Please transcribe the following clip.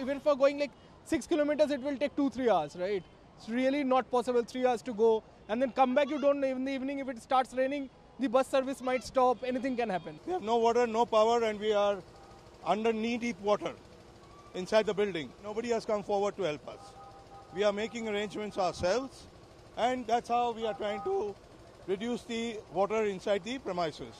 even for going like six kilometers, it will take two, three hours, right? It's really not possible three hours to go and then come back. You don't know. In the evening, if it starts raining, the bus service might stop. Anything can happen. We have no water, no power, and we are under knee deep water inside the building. Nobody has come forward to help us. We are making arrangements ourselves, and that's how we are trying to reduce the water inside the premises.